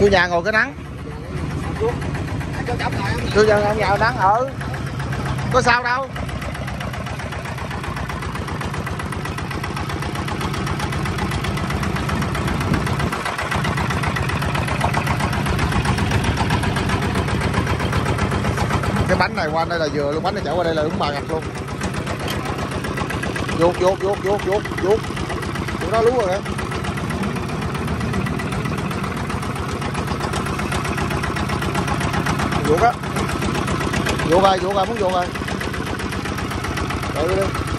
Vô nhà ngồi cái nắng. Cho chấm lại không nhà ngồi nắng ở Có sao đâu. Cái bánh này qua đây là vừa luôn, bánh này chở qua đây là đúng bà ngập luôn. Vuốt vuốt vuốt vuốt vuốt vuốt. Tụi nó lú rồi đó. Vô á vuốt rồi vuốt rồi muốn vô rồi rồi đi.